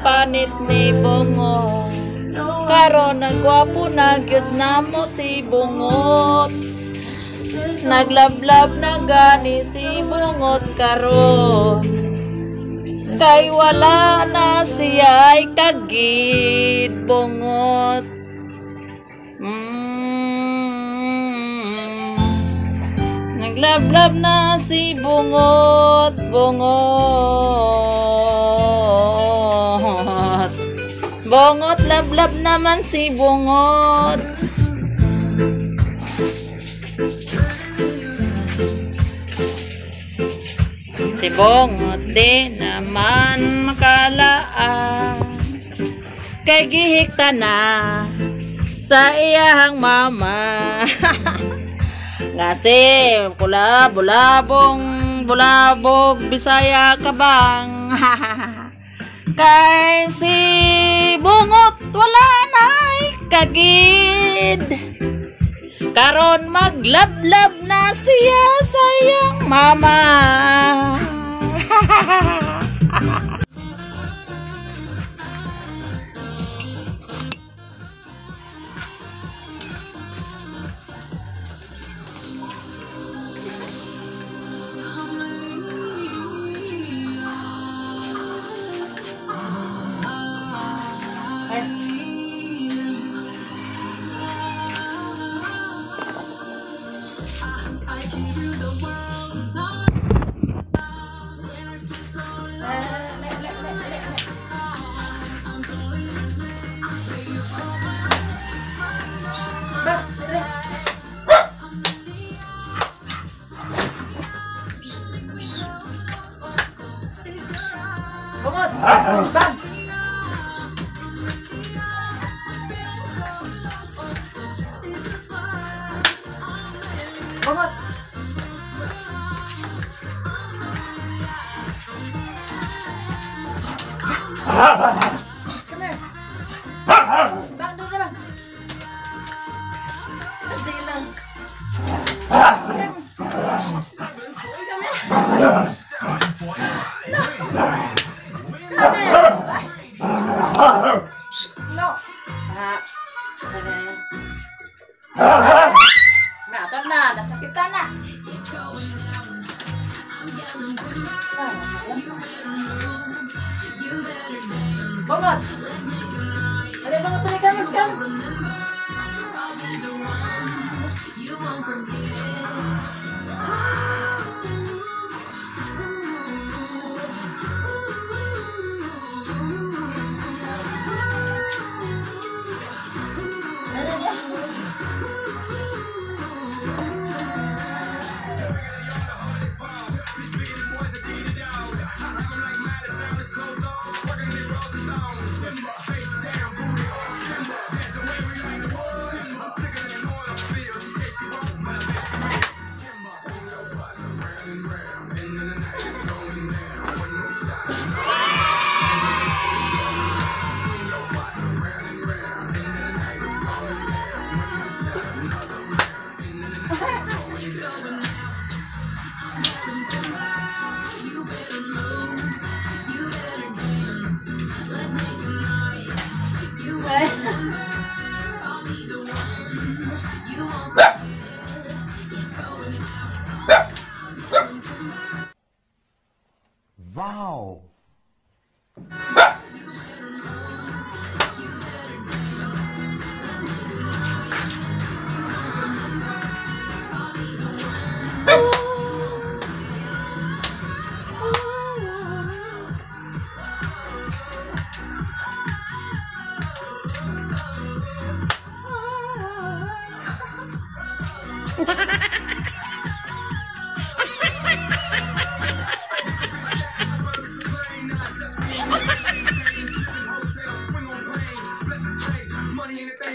panit ni Bungot. Karon nagwapo na gyud namo si Bungot. Naglablab na gani si Bungot karon. Kay wala na siya ay kagid Bungot. Mm. Naglablab na si Bungot, Bungot. Naman si Bungot. Si Bungot di naman makalaan. Kay gihikta na sa iyahang mama. Nga si kula bulabong bulabog Bisaya kabang. Kay si bungot wala na kagid. Karon maglablab na siya Ha ha ha! Nah, kan nah, ada sakit kan nah. Banget. Oh. Ha ha ha!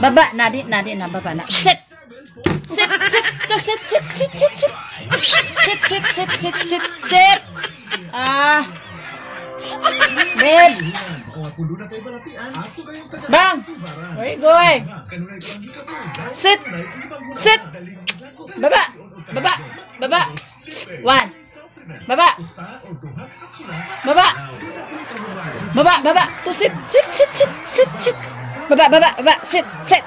Baba na, di na, di na, baba na. Sit! Sit, sit, to sit, sit, sit, sit, sit. Sit, sit, sit, sit, sit, sit. Ah. Babe. Bang! Where you going? Sit! Sit! Baba! Baba! Baba! One. Baba! Baba! Baba! Baba! To sit! Sit! Sit! Sit! Sit! Sit! Baba! Baba! Baba! Sit! Sit!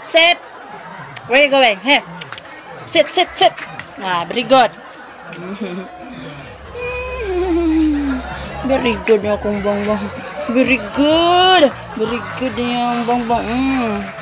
Sit! Where you going? Here! Sit! Sit! Sit! Ah, very good. Very good na akong bongbong. Very good. Very good na yung bongbong. Mm.